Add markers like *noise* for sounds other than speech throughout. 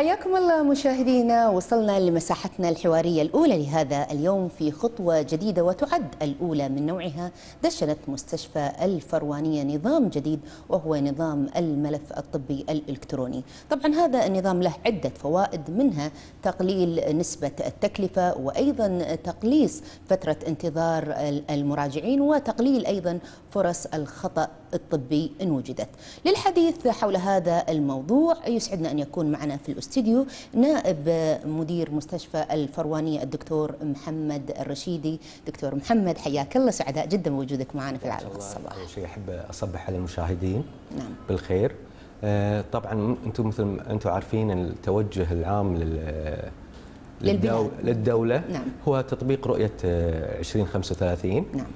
حياكم الله مشاهدينا. وصلنا لمساحتنا الحوارية الأولى لهذا اليوم في خطوة جديدة وتعد الأولى من نوعها. دشنت مستشفى الفروانية نظام جديد وهو نظام الملف الطبي الإلكتروني. طبعا هذا النظام له عدة فوائد منها تقليل نسبة التكلفة وأيضا تقليص فترة انتظار المراجعين وتقليل أيضا فرص الخطأ الطبي إن وجدت. للحديث حول هذا الموضوع يسعدنا أن يكون معنا في الاستديو نائب مدير مستشفى الفروانية الدكتور محمد الرشيدي. دكتور محمد حياك الله. سعداء جدا بوجودك معنا في العالم الصباح. أول شيء أحب أصبح على المشاهدين نعم. بالخير. آه، طبعا أنتم مثل ما أنتم عارفين التوجه العام لل للبلاد. للدو- للدولة نعم. هو تطبيق رؤية آه، 2035 نعم.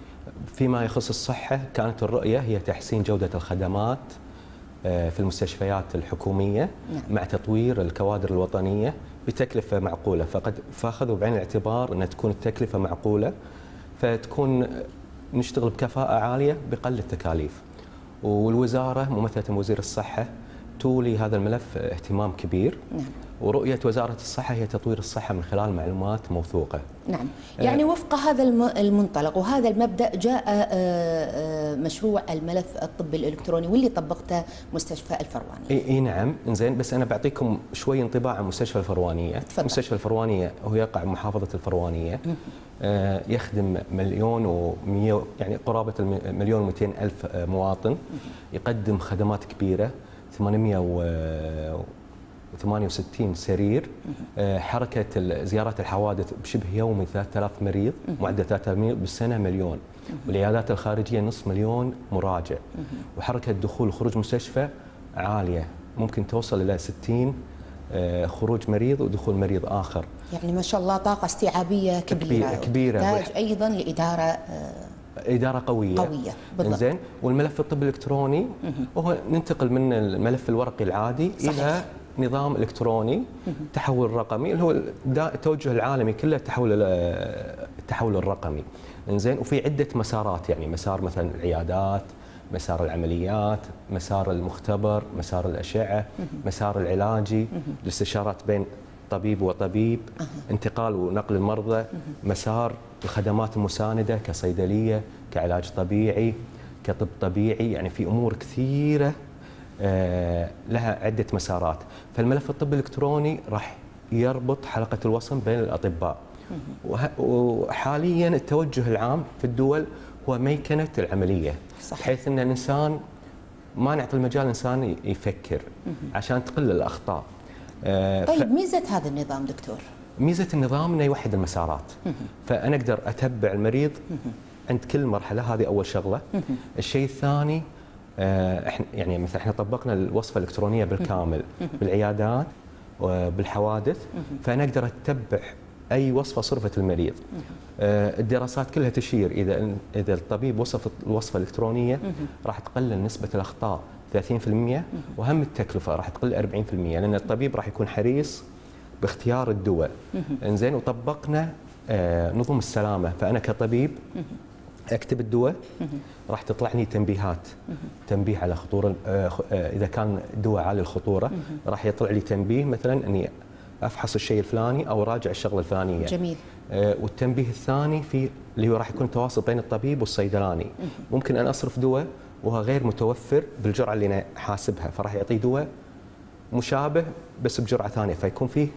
فيما يخص الصحة كانت الرؤية هي تحسين جودة الخدمات آه، في المستشفيات الحكومية نعم. مع تطوير الكوادر الوطنية بتكلفة معقولة. فقد فأخذوا بعين الاعتبار أن تكون التكلفة معقولة فتكون آه، نشتغل بكفاءة عالية بقل التكاليف. والوزارة ممثلة وزير الصحة تولي هذا الملف اهتمام كبير. نعم. ورؤية وزارة الصحة هي تطوير الصحة من خلال معلومات موثوقة. نعم. يعني وفق هذا الم- المنطلق وهذا المبدأ جاء آه، آه، مشروع الملف الطبي الإلكتروني واللي طبقته مستشفى الفروانية اي نعم. إنزين بس أنا بعطيكم شوي انطباع عن مستشفى الفروانية. تفضل. مستشفى الفروانية هو يقع بمحافظه الفروانية. آه يخدم مليون و يعني قرابة المليون و200 ألف آه، مواطن. يقدم خدمات كبيرة. 868 سرير. آه، حركة ال- زيارات الحوادث بشبه يومي 3000 مريض. معدل 3000 مريض بالسنة مليون. والعيادات الخارجية نصف مليون مراجع. وحركة دخول وخروج مستشفى عالية. ممكن توصل إلى 60 آه، خروج مريض ودخول مريض آخر. يعني ما شاء الله طاقة استيعابية كبيرة. كبيرة- كبيرة. تحتاج أيضا لإدارة آه، إدارة قوية. قوية. بالضبط. زين والملف الطبي الإلكتروني وهو ننتقل من الملف الورقي العادي صحيح. إلى نظام إلكتروني تحول رقمي اللي هو التوجه العالمي كله التحول ال- التحول الرقمي. إنزين؟ وفي عدة مسارات يعني مسار مثلا العيادات مسار العمليات مسار المختبر مسار الأشعة مسار العلاجي الاستشارات بين طبيب وطبيب انتقال ونقل المرضى مسار الخدمات المساندة كصيدلية كعلاج طبيعي كطب طبيعي يعني في أمور كثيرة لها عدة مسارات. فالملف الطبي الإلكتروني راح يربط حلقة الوصل بين الأطباء. وحاليا التوجه العام في الدول هو ميكنة العملية صحيح. بحيث إن الإنسان ما نعطي المجال الإنسان يفكر عشان تقل الأخطاء. آه، ف- طيب ميزة هذا النظام دكتور؟ ميزة النظام إنه يوحد المسارات. فأنا أقدر أتبع المريض عند كل مرحلة هذه أول شغلة. الشيء الثاني آه، إحنا يعني مثلا إحنا طبقنا الوصفة الإلكترونية بالكامل بالعيادات وبالحوادث فأنا أقدر أتبع أي وصفة صرفت المريض. آه، الدراسات كلها تشير إذا إذا الطبيب وصف الوصفة الإلكترونية راح تقلل نسبة الأخطاء 30% وهم التكلفة راح تقل 40% لأن الطبيب راح يكون حريص باختيار الدواء. إنزين وطبقنا آه، نظم السلامة. فأنا كطبيب أكتب الدواء راح تطلع لي تنبيهات تنبيه على خطورة آه، آه، إذا كان دواء عالي الخطورة راح يطلع لي تنبيه مثلا إني أفحص الشيء الفلاني أو راجع الشغلة الفلانية. جميل. آه، والتنبيه الثاني في اللي هو راح يكون تواصل بين الطبيب والصيدلاني. ممكن ان أصرف دواء وهو غير متوفر بالجرعة اللي أنا حاسبها فراح يعطي دواء مشابه بس بجرعة ثانية فيكون فيه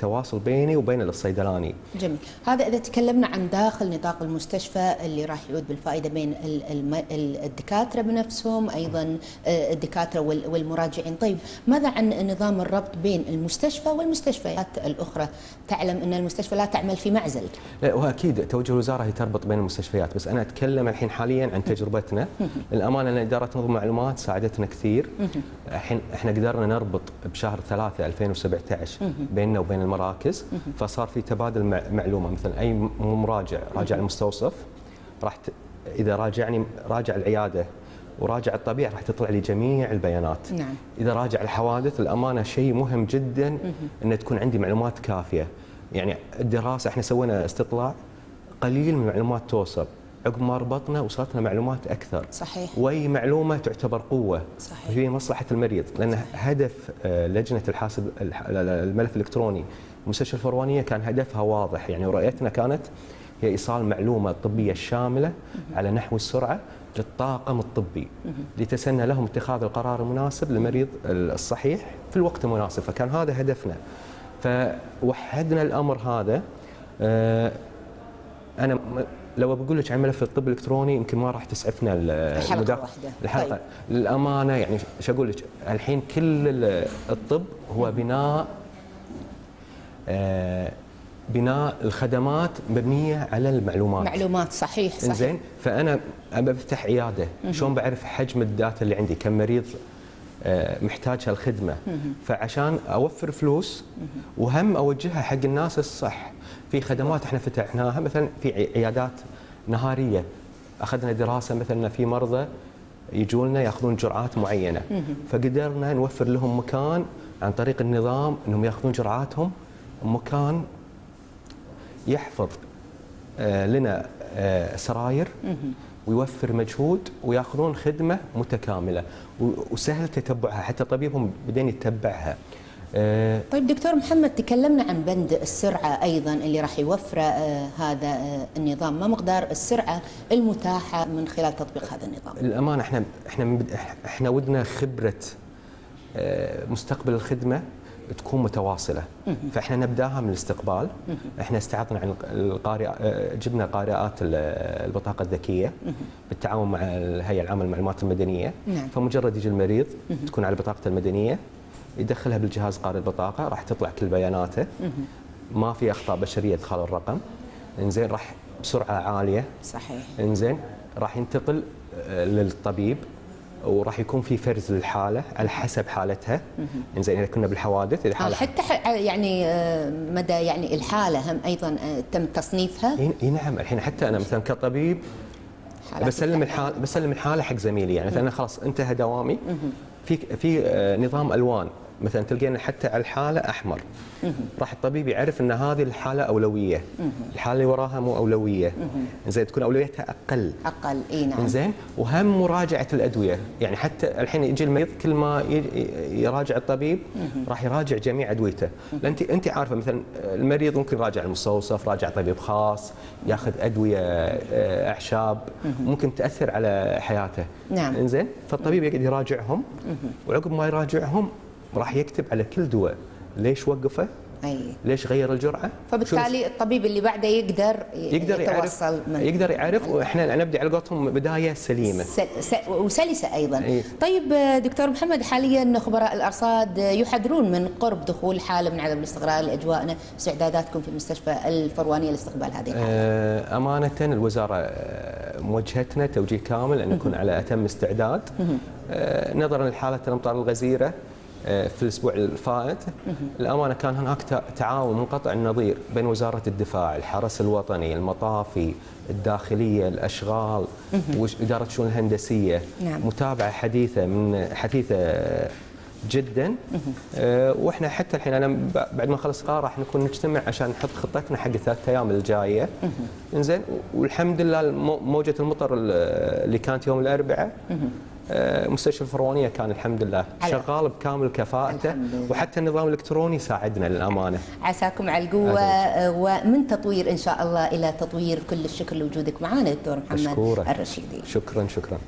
تواصل بيني وبين الصيدلاني. جميل. هذا إذا تكلمنا عن داخل نطاق المستشفى اللي راح يعود بالفائدة بين ال- الم- ال- الدكاترة بنفسهم أيضا آه، الدكاترة وال- والمراجعين. طيب ماذا عن نظام الربط بين المستشفى والمستشفيات الأخرى؟ تعلم أن المستشفى لا تعمل في معزل. لا واكيد توجه الوزارة هي تربط بين المستشفيات بس أنا أتكلم الحين حاليا عن تجربتنا. *laughs* الأمانة أن إدارة نظم معلومات ساعدتنا كثير. *laughs* الحين إحنا قدرنا نربط بشهر 3 2017 *laughs* بيننا وبين المراكز فصار في تبادل مع- معلومة. مثلا أي مراجع راجع المستوصف راح ت... إذا راجعني راجع العيادة وراجع الطبيعي راح تطلع لي جميع البيانات. نعم. إذا راجع الحوادث الامانه شيء مهم جدا ان تكون عندي معلومات كافية. يعني الدراسة إحنا سوينا استطلاع قليل من المعلومات توصل عقب ما ربطنا وصلتنا معلومات أكثر. صحيح. وأي معلومة تعتبر قوة. صحيح. في مصلحة المريض. لأن هدف آه، لجنة الحاسب الح- الملف الإلكتروني مستشفى الفروانيه كان هدفها واضح. يعني رؤيتنا كانت هي إيصال معلومة طبية شاملة على نحو السرعة للطاقم الطبي لتسنى لهم اتخاذ القرار المناسب للمريض الصحيح في الوقت المناسب. فكان هذا هدفنا. فوحدنا الأمر هذا آه، أنا لو بقول لك عن ملف الطب الإلكتروني يمكن ما راح تسعفنا ال- الحلقة المداخ- واحدة. الحلقة طيب. للامانه يعني شو أقول لك؟ الحين كل ال- الطب هو بناء آه، بناء الخدمات مبنية على المعلومات. معلومات صحيح صحيح. إنزين فأنا ابى أفتح عيادة. شلون بعرف حجم الداتا اللي عندي؟ كم مريض محتاج هالخدمة. فعشان أوفر فلوس وهم أوجهها حق الناس الصح. في خدمات إحنا فتحناها مثلا في عي- عيادات نهارية. أخذنا دراسة مثلا في مرضى يجوا لنا يأخذون جرعات معينة. فقدرنا نوفر لهم مكان عن طريق النظام إنهم يأخذون جرعاتهم. مكان يحفظ آه، لنا آه، سراير. ويوفر مجهود وياخذون خدمة متكاملة. وسهل تتبعها حتى طبيبهم بعدين يتبعها. آه، طيب دكتور محمد تكلمنا عن بند السرعة أيضا اللي راح يوفره آه، هذا آه، النظام. ما مقدار السرعة المتاحة من خلال تطبيق هذا النظام؟ للأمانة إحنا إحنا إحنا ودنا خبرة آه، مستقبل الخدمة. تكون متواصلة. فإحنا نبدأها من الاستقبال. إحنا استعرضنا عن القارئ جبنا قارئات ال- البطاقة الذكية بالتعاون مع الهيئة العامة للمعلومات المدنية. نعم. فمجرد يجي المريض تكون على بطاقته المدنية يدخلها بالجهاز قارئ البطاقة راح تطلع كل بياناته. ما في أخطاء بشرية إدخال الرقم. إنزين راح بسرعة عالية. صحيح. إنزين راح ينتقل آه، للطبيب. وراح يكون في فرز للحالة على حسب حالتها. إنزين إذا كنا بالحوادث إذا آه، حالة حتى ح- يعني آه، مدى يعني الحالة هم أيضا آه، تم تصنيفها؟ إي نعم. الحين حتى أنا مثلا كطبيب بسلم التحاليل. الحال بسلم الحالة حق زميلي. يعني مثلا خلاص أنتهى دوامي. في في آه، نظام ألوان. مثلا تلقين حتى على الحالة أحمر. راح الطبيب يعرف إن هذه الحالة أولوية. الحالة اللي وراها مو أولوية. زين تكون أولويتها أقل. أقل. إي نعم. زين وهم مراجعة الأدوية. يعني حتى الحين يجي المريض كل ما يراجع الطبيب راح يراجع جميع أدويته. لأن انت أنت عارفة مثلا المريض ممكن يراجع المستوصف راجع طبيب خاص ياخذ أدوية آه، أعشاب. ممكن تأثر على حياته. نعم. إنزين فالطبيب يقعد يراجعهم. وعقب ما يراجعهم راح يكتب على كل دواء ليش وقفه؟ أي. ليش غير الجرعة؟ فبالتالي الطبيب اللي بعده يقدر يقدر يعرف من يقدر يعرف وإحنا نبدأ على قولتهم بداية سليمة. سل... س... وسلسة أيضا. إيه. طيب دكتور محمد حاليا خبراء الأرصاد آه، يحذرون من قرب دخول حالة من عدم الاستقرار لأجواءنا استعداداتكم في مستشفى الفروانية لاستقبال هذه الحالة؟ آه، أمانة الوزارة آه، موجهتنا توجيه كامل أن نكون على أتم استعداد. آه، نظرا لحالة الأمطار الغزيرة آه، في الأسبوع الفائت الأمانة كان هناك تع- تعاون منقطع النظير بين وزارة الدفاع الحرس الوطني المطافي الداخلية الأشغال وإدارة الشؤون الهندسية. نعم. متابعة حديثة من حديثة جدا. آه، وإحنا حتى الحين أنا بعد ما نخلص القرار راح نكون نجتمع عشان نحط خطتنا حق الثلاث أيام الجاية. إنزين والحمد لله موجة المطر ال- اللي كانت يوم الأربعاء. آه، مستشفى الفروانيه كان الحمد لله على- شغال بكامل كفاءته. وحتى النظام الإلكتروني ساعدنا للأمانة. عساكم على القوة آه، ومن تطوير إن شاء الله إلى تطوير كل الشكر لوجودك معنا دكتور محمد مشكورة. الرشيدي. شكرا شكرا.